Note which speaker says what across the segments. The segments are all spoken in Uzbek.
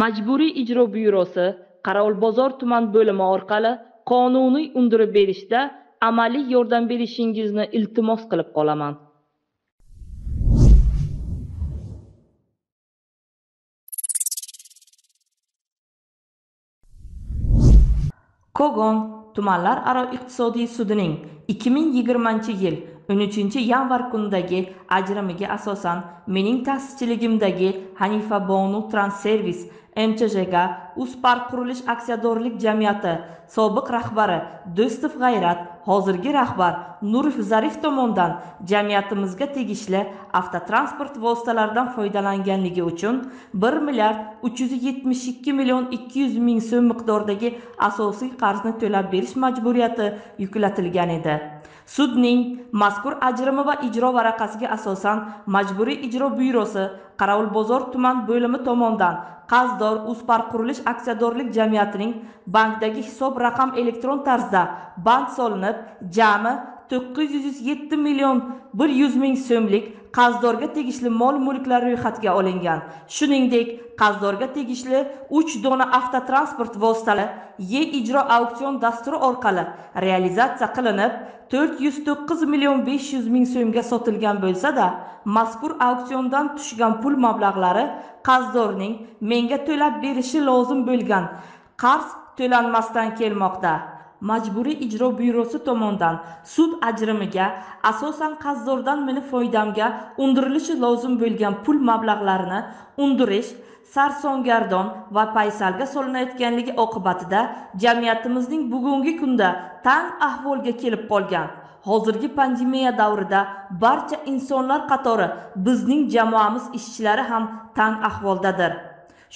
Speaker 1: Majburiy ijro byurosi Qorovulbozor tuman bo'limi orqali qonuniy undirib berishda amaliy yordam berishingizni iltimos qilib qolaman. Kogon tumanlararo iqtisodiy sudining 2020 yil 13-yanvar kunidagi ajrimiga asosan mening ta'sischiligimdagi Hanifa Bonu Transservis MChJga UzPark qurilish aksiyadorlik jamiyati sobiq rahbari Do'stov G'ayrat hozirgi rahbar Nurif Zarif tomonidan jamiyatimizga tegishli avtotransport vositalaridan foydalanganligi uchun 1 milliard 372 million 200 ming so'm miqdoridagi asosiy qarzni to'lab berish majburiyati yuklatilgan edi. Sudning mazkur ajrimi va ijro varaqasiga asosan Majburiy ijro byurosi Qorovulbozor tuman bo'limi tomonidan qazdor uspar qurilish aksiyadorlik jamiyatining bankdagi hisob raqam elektron tarzda band solinib, jami 907 million 100 ming so'mlik qarzdorga tegishli mol-mulklar ro'yxatga olingan. Shuningdek, qarzdorga tegishli 3 dona avtotransport vositalari E-ijro auksion dasturi orqali realizatsiya qilinib, 409 million 500 ming so'mga sotilgan bo'lsa-da, mazkur auksiondan tushgan pul mablag'lari qarzdorning menga to'lab berishi lozim bo'lgan qarz to'lanmasdan kelmoqda. Majburiy ijro byurosi tomonidan sud ajrimiga asosan qarzdordan meni foydamga undirilishi lozim bo'lgan pul mablag'larini undirish sarsongardon va paysalga solinayotganligi oqibatida jamiyatimizning bugungi kunda tang ahvolga kelib qolgan. Hozirgi pandemiya davrida barcha insonlar qatori bizning jamoamiz ishchilari ham tang ahvoldadir.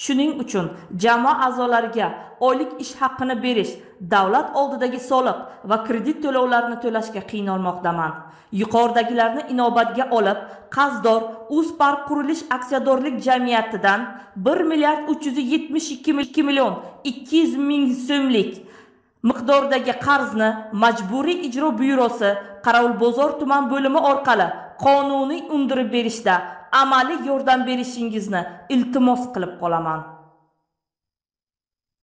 Speaker 1: Shuning uchun jamoa a'zolariga oylik ish haqqini berish, davlat oldidagi soliq va kredit to'lovlarini to'lashga qiynalmoqdaman. Yuqoridagilarni inobatga olib, qazdor UzPark qurilish aksiyadorlik jamiyatidan 1 milliard 372 million 200 ming so'mlik miqdordagi qarzni Majburiy ijro byurosi Qorovulbozor tuman bo'limi orqali qonuniy undirib berishda amaliy yordam berishingizni iltimos qilib qolaman.